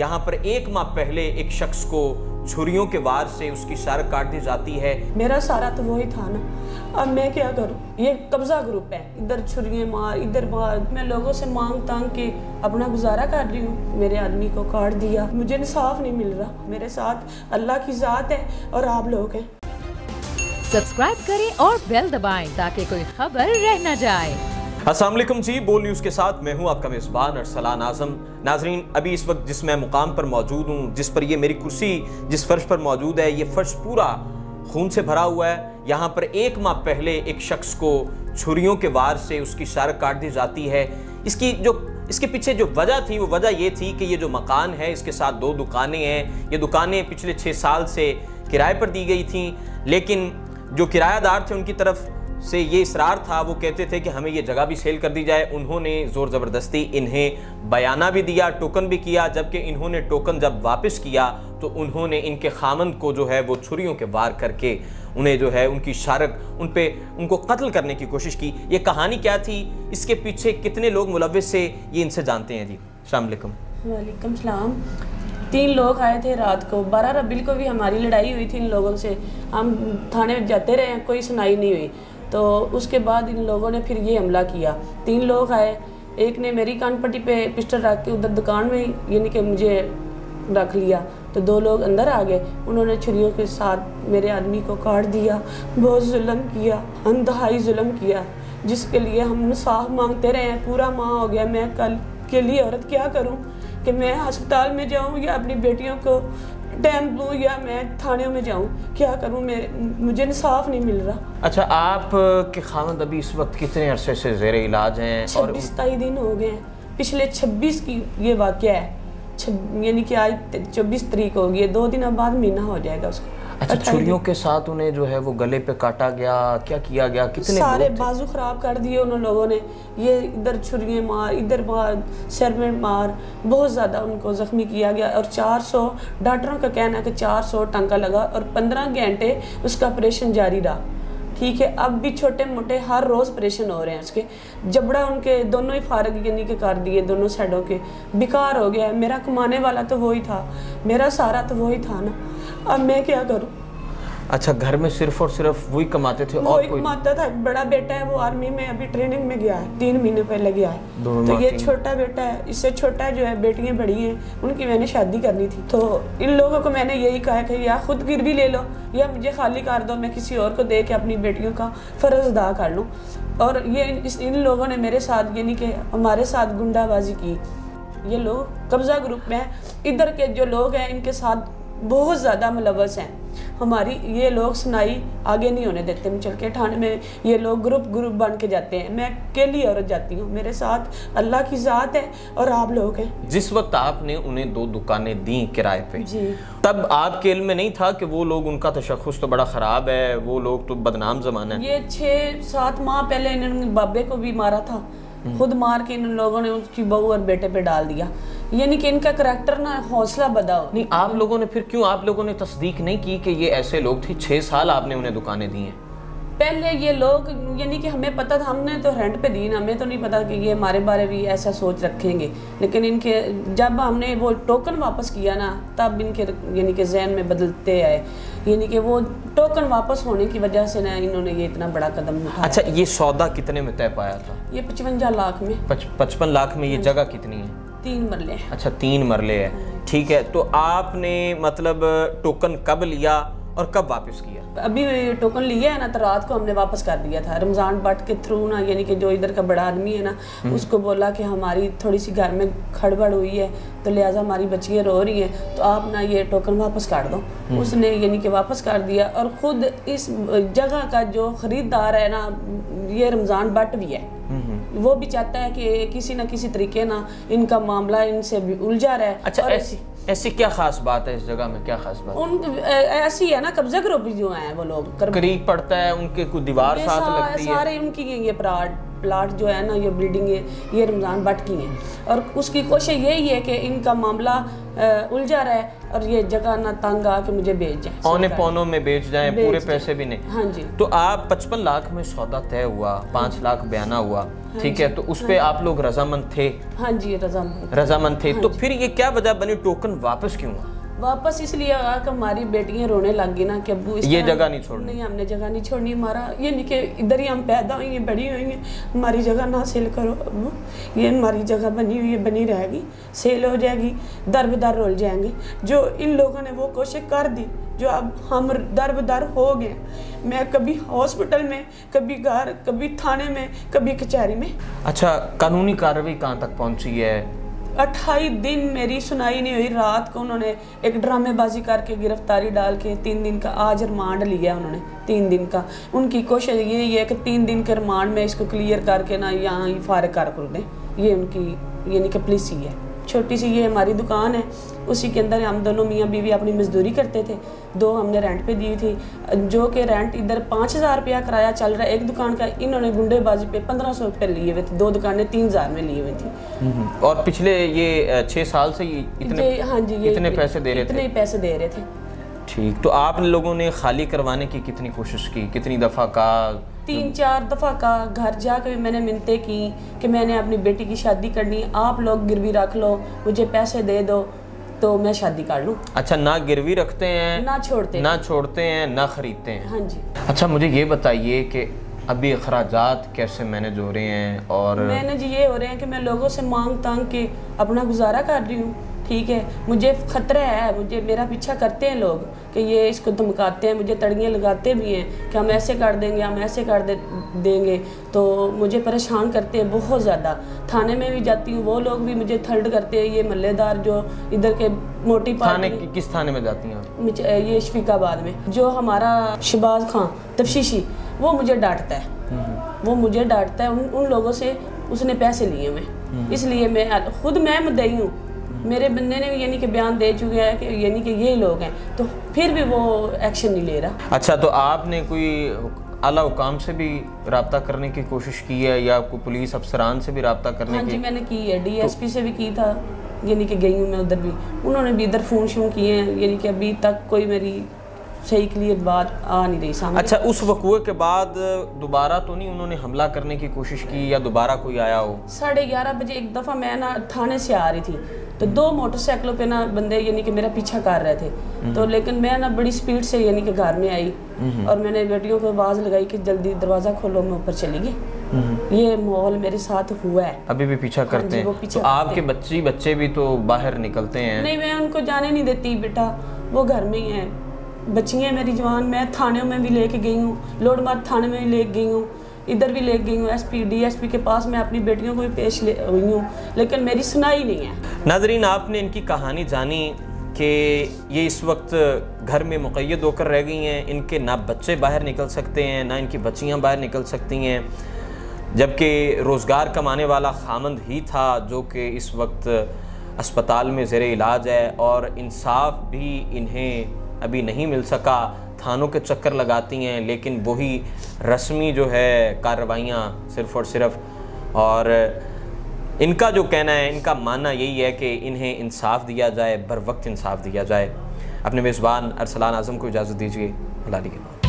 यहाँ पर एक माह पहले एक शख्स को छुरियों के वार से उसकी सर काट दी जाती है। मेरा सारा तो वही था ना। अब मैं क्या करूँ? ये कब्जा ग्रुप है। इधर छुरियाँ मार इधर मार। मैं लोगों से मांग तांग के अपना गुजारा कर रही हूँ। मेरे आदमी को काट दिया। मुझे इंसाफ नहीं मिल रहा। मेरे साथ अल्लाह की ज़ात है और आप लोग हैं। सब्सक्राइब करें और बेल दबाएँ ताकि कोई खबर रह न जाए। वालेकुम जी, बोल न्यूज़ के साथ मैं हूँ आपका मेज़बान अरसलान आज़म। नाजरीन, अभी इस वक्त जिस मैं मुकाम पर मौजूद हूँ, जिस पर ये मेरी कुर्सी, जिस फर्श पर मौजूद है, ये फर्श पूरा खून से भरा हुआ है। यहाँ पर एक माह पहले एक शख्स को छुरियों के वार से उसकी सर काट दी जाती है। इसकी जो, इसके पीछे जो वजह थी, वो वजह ये थी कि ये जो मकान है, इसके साथ दो दुकानें हैं। ये दुकानें पिछले छः साल से किराए पर दी गई थी, लेकिन जो किरायादार थे उनकी तरफ़ से ये इसरार था, वो कहते थे कि हमें ये जगह भी सेल कर दी जाए। उन्होंने ज़ोर ज़बरदस्ती इन्हें बयाना भी दिया टोकन भी किया, जबकि इन्होंने टोकन जब वापस किया तो उन्होंने इनके खामन को जो है, वो छुरियों के वार करके उन्हें जो है, उनकी शारक उन पर उनको कत्ल करने की कोशिश की। ये कहानी क्या थी? इसके पीछे कितने लोग मुलविस से ये इनसे जानते हैं जी। अलैक्म वालेकुम सलाम। तीन लोग आए थे रात को। बारह रबील को भी हमारी लड़ाई हुई थी इन लोगों से। हम थाने जाते रहे, कोई सुनाई नहीं हुई। तो उसके बाद इन लोगों ने फिर ये हमला किया। तीन लोग आए। एक ने मेरी कान पट्टी पे पिस्टल रख के उधर दुकान में यानी कि मुझे रख लिया। तो दो लोग अंदर आ गए। उन्होंने छुरियों के साथ मेरे आदमी को काट दिया, बहुत जुल्म किया, अंतहाई जुल्म किया, जिसके लिए हम साफ़ मांगते रहे हैं पूरा माह हो गया। मैं कल के लिए औरत क्या करूँ? कि मैं अस्पताल में जाऊँ या अपनी बेटियों को टाइम दूँ या मैं थाने में जाऊँ क्या करूँ? मैं मुझे इंसाफ नहीं मिल रहा। अच्छा आप के खामद अभी इस वक्त कितने अरसे से जेर इलाज हैं और सताई दिन हो गए हैं। पिछले छब्बीस की ये वाक्य है। यानी कि आज छब्बीस तारीख होगी दो दिन बाद महीना हो जाएगा उसको। अच्छा छुरियों के साथ उन्हें जो है वो गले पे काटा गया क्या किया गया? कितने सारे बाजू खराब कर दिए उन लोगों ने। ये इधर छुरियाँ मार इधर मार सर में मार बहुत ज़्यादा उनको ज़ख्मी किया गया। और 400 डॉक्टरों का कहना है कि 400 टंका लगा और 15 घंटे उसका ऑपरेशन जारी रहा। ठीक है अब भी छोटे मोटे हर रोज़ ऑपरेशन हो रहे हैं उसके। जबड़ा उनके दोनों ही फारग यानी के कर दिए दोनों साइडों के। बेकार हो गया। मेरा कमाने वाला तो वही था। मेरा सारा तो वही था ना। अब मैं क्या करूँ? अच्छा घर में सिर्फ़ और सिर्फ़ वही कमाते थे और कोई कमाता था। बड़ा बेटा है वो आर्मी में अभी ट्रेनिंग में गया है। तीन महीने पहले गया है। तो ये छोटा बेटा है। इससे छोटा जो है बेटियाँ बड़ी हैं उनकी मैंने शादी करनी थी। तो इन लोगों को मैंने यही कहा कि या खुद गिरवी ले लो या मुझे खाली कर दो मैं किसी और को दे के अपनी बेटियों का फ़र्ज़ अदा कर लूँ। और ये इस इन लोगों ने मेरे साथ यानी कि हमारे साथ गुंडाबाजी की। ये लोग कब्जा ग्रुप में इधर के जो लोग हैं इनके साथ बहुत ज़्यादा मुलवस हैं। हमारी ये लोग सुनाई आगे नहीं होने देते चल के थाने में ये लोग ग्रुप ग्रुप बन के जाते हैं। मैं अकेली औरत जाती हूँ। मेरे साथ अल्लाह की ज़ात है और आप लोग हैं। जिस वक्त आपने उन्हें दो दुकानें दी किराए पे जी। तब आपके इल्म में नहीं था कि वो लोग उनका तशखस तो बड़ा ख़राब है वो लोग तो बदनाम जमाना है? ये छः सात माह पहले इन्होंने बाबे को भी मारा था। हम्म। खुद मार के इन लोगों ने उसकी बहू और बेटे पे डाल दिया। यानी कि इनका करेक्टर ना हौसला बदाओ नहीं आप लोगों ने फिर क्यों आप लोगों ने तस्दीक नहीं की कि ये ऐसे लोग थे? छह साल आपने उन्हें दुकानें दी हैं। पहले ये लोग यानी कि हमें पता था हमने तो रेंट पे दी ना हमें तो नहीं पता कि ये हमारे बारे भी ऐसा सोच रखेंगे। लेकिन इनके जब हमने वो टोकन वापस किया ना तब इनके यानी कि जहन में बदलते आए। यानी कि वो टोकन वापस होने की वजह से ना इन्होंने ये इतना बड़ा कदम उठाया। अच्छा ये सौदा कितने में तय पाया था? ये पचवंजा लाख में। पचपन लाख में ये हाँ। जगह कितनी है? तीन मरले अच्छा तीन मरले है। ठीक है तो आपने मतलब टोकन कब लिया और कब वापस किया? अभी टोकन लिया है ना तो रात को हमने वापस कर दिया था। रमज़ान भट्ट के थ्रू ना यानी कि जो इधर का बड़ा आदमी है ना हम्म। उसको बोला कि हमारी थोड़ी सी घर में खड़बड़ हुई है तो लिहाजा हमारी बच्चियाँ रो रही हैं तो आप ना ये टोकन वापस कर दो। हम्म। उसने यानी कि वापस कर दिया और ख़ुद इस जगह का जो ख़रीदार है ना ये रमज़ान भट्ट भी है। वो भी चाहता है कि किसी ना किसी तरीके ना इनका मामला इनसे उलझा रहा। है अच्छा ऐसी ऐसी क्या खास बात है इस जगह में? क्या खास बात उन ऐसी है ना कब्जा भी जो है वो लोग करीब पड़ता है उनके कुछ दीवार साथ सा, लगती है। सारे उनकी ये प्लाट प्लाट जो है ना ये बिल्डिंग है ये रमज़ान भट्ट की है। और उसकी कोशिश यही है कि इनका मामला उलझा रहा। है और ये जगह ना तंग आके मुझे बेच जाए। पौने पौनों में बेच जाए पूरे पैसे भी नहीं। हाँ जी। तो आप पचपन लाख में सौदा तय हुआ पाँच लाख बयाना हुआ ठीक है? तो उस पे आप लोग रजामंद थे। हाँ जी रजामंद। रजामंद थे। तो फिर ये क्या वजह बनी? टोकन वापस क्यों हुआ? वापस इसलिए आया कि हमारी बेटियाँ रोने लग गई ना कि इस ये जगह नहीं छोड़नी। नहीं हमने जगह नहीं छोड़नी हमारा ये नहीं कि इधर ही हम पैदा हुई हैं बड़ी हुई हैं हमारी जगह ना सेल करो अब्बू ये हमारी जगह बनी हुई है बनी रहेगी सेल हो जाएगी दर बदर रोल जाएँगे। जो इन लोगों ने वो कोशिश कर दी जो अब हम दर बदर हो गए मैं कभी हॉस्पिटल में कभी घर कभी थाने में कभी कचहरी में। अच्छा कानूनी कार्रवाई कहाँ तक पहुँची है? अट्ठाईस दिन मेरी सुनाई नहीं हुई। रात को उन्होंने एक ड्रामेबाजी करके गिरफ्तारी डाल के तीन दिन का आज रिमांड लिया उन्होंने, तीन दिन का। उनकी कोशिश यही है कि तीन दिन के रिमांड में इसको क्लियर करके ना यहाँ ही फारिग कर कर दें। ये उनकी, यानी कि पुलिस ही है। छोटी सी ये हमारी दुकान है उसी के अंदर हम दोनों मियाँ बीवी अपनी मजदूरी करते थे। दो हमने रेंट पे दी थी जो कि रेंट इधर पाँच हज़ार रुपया किराया चल रहा है एक दुकान का इन्होंने गुंडेबाजी पे पंद्रह सौ रुपये लिए हुए थे दो दुकानें तीन हज़ार में लिए हुए थी। और पिछले ये छः साल से ही इतने हाँ जी ये इतने पैसे दे रहे थे। इतने पैसे दे रहे थे। ठीक। तो आप लोगों ने खाली करवाने की कितनी कोशिश की? कितनी दफ़ा का? तीन चार दफ़ा का घर जाकर भी मैंने मिनते की कि मैंने अपनी बेटी की शादी करनी आप लोग गिरवी रख लो मुझे पैसे दे दो तो मैं शादी कर लूँ। अच्छा ना गिरवी रखते हैं ना छोड़ते ना छोड़ते हैं ना खरीदते हैं। हाँ जी। अच्छा मुझे ये बताइए कि अभी अखराजात कैसे मैनेज हो रहे हैं और मैनेज ये हो रहे हैं कि मैं लोगों से मांग तांग के अपना गुजारा कर रही हूँ। ठीक है। मुझे खतरा है मुझे मेरा पीछा करते हैं लोग कि ये इसको धमकाते हैं मुझे तड़ियाँ लगाते भी हैं कि हम ऐसे कर देंगे हम ऐसे कर दे देंगे। तो मुझे परेशान करते हैं बहुत ज़्यादा। थाने में भी जाती हूँ वो लोग भी मुझे थर्ड करते हैं ये मल्लेदार जो इधर के मोटी थाने की किस थाने में जाती हैं ये शफीकाबाद में। जो हमारा शबाज खां तफशीशी वो मुझे डांटता है। वो मुझे डांटता है उन उन लोगों से उसने पैसे लिए मैं इसलिए मैं खुद मैं मुद्दई हूँ। मेरे बंदे ने भी यानी कि बयान दे चुके हैं कि यानी कि यही लोग हैं तो फिर भी वो एक्शन नहीं ले रहा। अच्छा तो आपने कोई अला हुकाम से भी रबता करने की कोशिश की है या आपको पुलिस अफसरान से भी रबता करने हाँ की? जी मैंने की है। डीएसपी से भी की था यानी कि गई हूँ मैं उधर भी। उन्होंने भी इधर फ़ोन शोन किए हैं यानी कि अभी तक कोई मेरी सही क्लियर बात आ नहीं रही सामने अच्छा उस वकूए के बाद दोबारा तो नहीं उन्होंने हमला करने की कोशिश की या दोबारा कोई आया हो? साढ़े ग्यारह बजे एक दफ़ा मैं ना थाने से आ रही थी तो दो मोटरसाइकिलों पे ना बंदे यानी कि मेरा पीछा कर रहे थे। तो लेकिन मैं ना बड़ी स्पीड से यानी कि घर में आई और मैंने बेटियों को आवाज़ लगाई कि जल्दी दरवाज़ा खोलो मैं ऊपर चली गई। ये माहौल मेरे साथ हुआ है। अभी भी पीछा करते हैं। पीछा तो आपके बच्ची बच्चे भी तो बाहर निकलते हैं। नहीं मैं उनको जाने नहीं देती बेटा वो घर में ही है। बच्चियाँ मेरी जवान, मैं थाने में भी लेके गई हूँ। लोड मार थाने में भी लेके गई हूँ। इधर भी लेके गई हूँ एसपी डीएसपी के पास मैं अपनी बेटियों को भी पेश ले हुई हूँ। लेकिन मेरी सुनाई नहीं है। नाजरीन, आपने इनकी कहानी जानी कि ये इस वक्त घर में मुक़ैद होकर रह गई हैं। इनके ना बच्चे बाहर निकल सकते हैं, ना इनकी बच्चियाँ बाहर निकल सकती हैं। जबकि रोज़गार कमाने वाला खामंद ही था, जो कि इस वक्त अस्पताल में ज़ेर इलाज है और इंसाफ भी इन्हें अभी नहीं मिल सका। थानों के चक्कर लगाती हैं, लेकिन वही रस्मी जो है कार्रवाइयाँ सिर्फ़ और सिर्फ़। और इनका जो कहना है, इनका मानना यही है कि इन्हें इंसाफ दिया जाए, बर वक्त इंसाफ दिया जाए। अपने मेज़बान अरसलान आज़म को इजाज़त दीजिए अल्लाह के